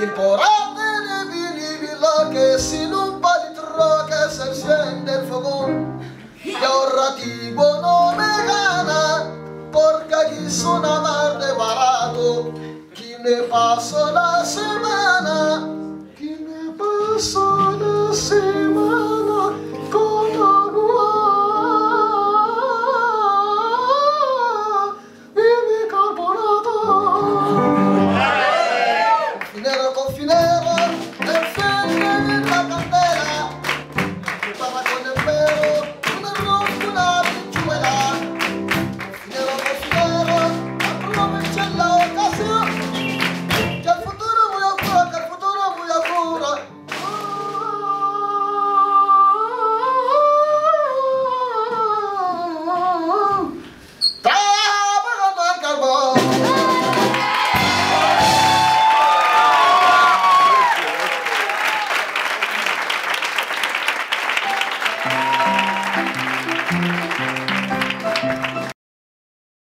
Il porate de vili lo che si non palitro che se scende il fogone e ora ti buono me gana porca chi sono marde barato. Chi ne passa la semana